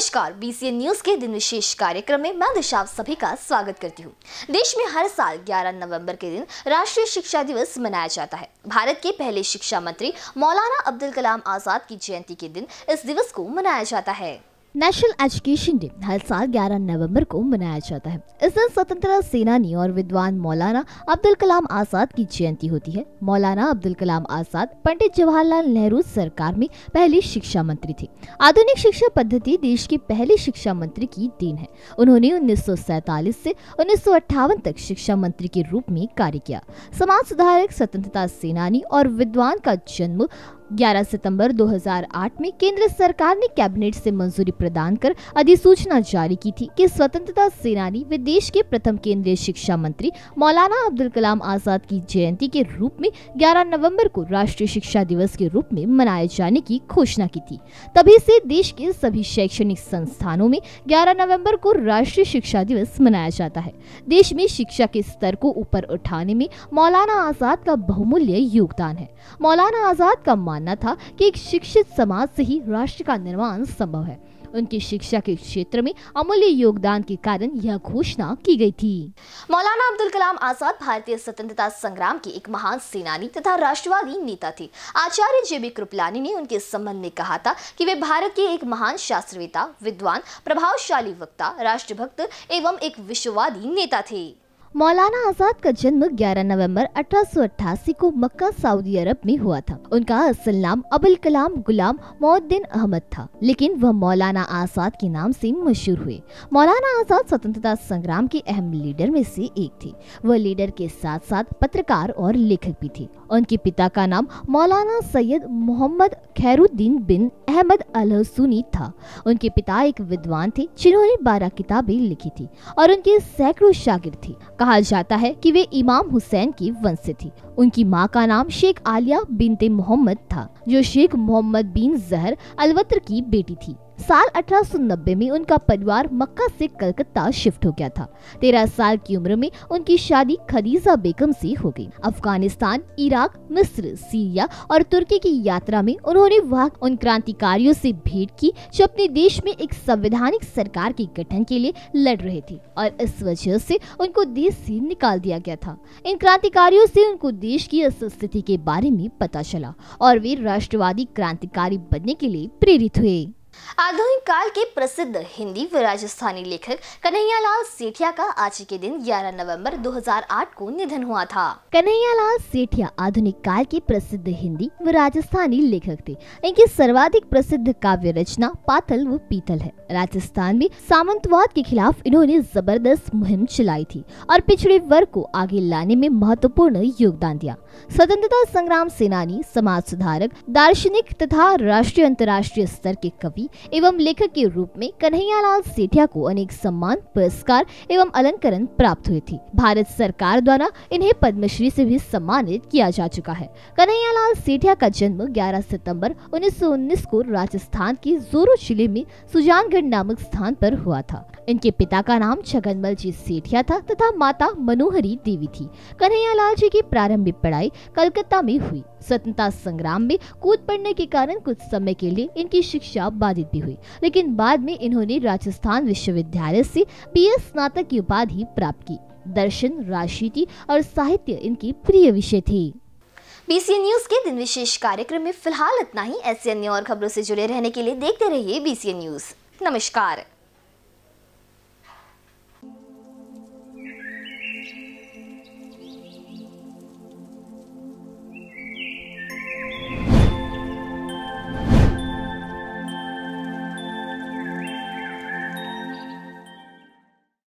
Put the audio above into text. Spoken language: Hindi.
नमस्कार बीसीएन न्यूज़ के दिन विशेष कार्यक्रम में मैं दिशा सभी का स्वागत करती हूँ। देश में हर साल 11 नवंबर के दिन राष्ट्रीय शिक्षा दिवस मनाया जाता है। भारत के पहले शिक्षा मंत्री मौलाना अब्दुल कलाम आज़ाद की जयंती के दिन इस दिवस को मनाया जाता है। नेशनल एजुकेशन डे हर साल 11 नवंबर को मनाया जाता है। इस दिन स्वतंत्रता सेनानी और विद्वान मौलाना अब्दुल कलाम आज़ाद की जयंती होती है। मौलाना अब्दुल कलाम आज़ाद पंडित जवाहरलाल नेहरू सरकार में पहली शिक्षा मंत्री थे। आधुनिक शिक्षा पद्धति देश के पहले शिक्षा मंत्री की देन है। उन्होंने उन्नीस से उन्नीस सौ अट्ठावन तक शिक्षा मंत्री के रूप में कार्य किया। समाज सुधारक, स्वतंत्रता सेनानी और विद्वान का जन्म 11 सितंबर 2008 में केंद्र सरकार ने कैबिनेट से मंजूरी प्रदान कर अधिसूचना जारी की थी कि स्वतंत्रता सेनानी व देश के प्रथम केंद्रीय शिक्षा मंत्री मौलाना अब्दुल कलाम आज़ाद की जयंती के रूप में 11 नवंबर को राष्ट्रीय शिक्षा दिवस के रूप में मनाए जाने की घोषणा की थी। तभी से देश के सभी शैक्षणिक संस्थानों में ग्यारह नवंबर को राष्ट्रीय शिक्षा दिवस मनाया जाता है। देश में शिक्षा के स्तर को ऊपर उठाने में मौलाना आज़ाद का बहुमूल्य योगदान है। मौलाना आज़ाद का मान मानना था कि एक शिक्षित समाज से ही राष्ट्र का निर्माण संभव है। उनकी शिक्षा के क्षेत्र में अमूल्य योगदान के कारण यह घोषणा की गई थी। मौलाना अब्दुल कलाम आज़ाद भारतीय स्वतंत्रता संग्राम के एक महान सेनानी तथा राष्ट्रवादी नेता थे। आचार्य जे बी कृपलानी ने उनके संबंध में कहा था कि वे भारत के एक महान शास्त्रवेता, विद्वान, प्रभावशाली वक्ता, राष्ट्रभक्त एवं एक विश्ववादी नेता थे। मौलाना आज़ाद का जन्म 11 नवंबर 1888 को मक्का, सऊदी अरब में हुआ था। उनका असल नाम अबुल कलाम गुलाम मोहद्दीन अहमद था, लेकिन वह मौलाना आज़ाद के नाम से मशहूर हुए। मौलाना आज़ाद स्वतंत्रता संग्राम के अहम लीडर में से एक थे। वह लीडर के साथ साथ पत्रकार और लेखक भी थे। उनके पिता का नाम मौलाना सैयद मोहम्मद खैरुद्दीन बिन अहमद अल सुनी था। उनके पिता एक विद्वान थे, जिन्होंने बारह किताबें लिखी थी और उनके सैकड़ों शागिर थे। कहा जाता है कि वे इमाम हुसैन की वंश थी। उनकी माँ का नाम शेख आलिया बिनते मोहम्मद था, जो शेख मोहम्मद बिन जहर अलवत्र की बेटी थी। साल 1890 में उनका परिवार मक्का से कलकत्ता शिफ्ट हो गया था। तेरह साल की उम्र में उनकी शादी खदीजा बेगम से हो गई। अफ़गानिस्तान, इराक, मिस्र, सीरिया और तुर्की की यात्रा में उन्होंने वहाँ उन क्रांतिकारियों से भेंट की जो अपने देश में एक संवैधानिक सरकार के गठन के लिए लड़ रहे थे और इस वजह से उनको देश से निकाल दिया गया था। इन क्रांतिकारियों से उनको देश की स्थिति के बारे में पता चला और वे राष्ट्रवादी क्रांतिकारी बनने के लिए प्रेरित हुए। आधुनिक काल के प्रसिद्ध हिंदी व राजस्थानी लेखक कन्हैयालाल सेठिया का आज के दिन 11 नवंबर 2008 को निधन हुआ था। कन्हैयालाल सेठिया आधुनिक काल के प्रसिद्ध हिंदी व राजस्थानी लेखक थे। इनकी सर्वाधिक प्रसिद्ध काव्य रचना पातल व पीतल है। राजस्थान में सामंतवाद के खिलाफ इन्होंने ज़बरदस्त मुहिम चलाई थी और पिछड़े वर्ग को आगे लाने में महत्वपूर्ण योगदान दिया। स्वतंत्रता संग्राम सेनानी, समाज सुधारक, दार्शनिक तथा राष्ट्रीय अंतर्राष्ट्रीय स्तर के कवि एवं लेखक के रूप में कन्हैयालाल सेठिया को अनेक सम्मान, पुरस्कार एवं अलंकरण प्राप्त हुए थे। भारत सरकार द्वारा इन्हें पद्मश्री से भी सम्मानित किया जा चुका है। कन्हैयालाल सेठिया का जन्म 11 सितंबर 1919 को राजस्थान के जोरो ज़िले में सुजानगढ़ नामक स्थान पर हुआ था। इनके पिता का नाम छगनमल जी सेठिया था तथा माता मनोहरी देवी थी। कन्हैयालाल जी की प्रारंभिक पढ़ाई कलकत्ता में हुई। स्वतंत्रता संग्राम में कूद पड़ने के कारण कुछ समय के लिए इनकी शिक्षा बाधित भी हुई, लेकिन बाद में इन्होंने राजस्थान विश्वविद्यालय से बी स्नातक की उपाधि प्राप्त की। दर्शन, राजनीति और साहित्य इनके प्रिय विषय थे। बीसी न्यूज़ के दिन विशेष कार्यक्रम में फ़िलहाल इतना ही। ऐसे अन्य और खबरों से जुड़े रहने के लिए देखते रहिए बीसी न्यूज़ नमस्कार।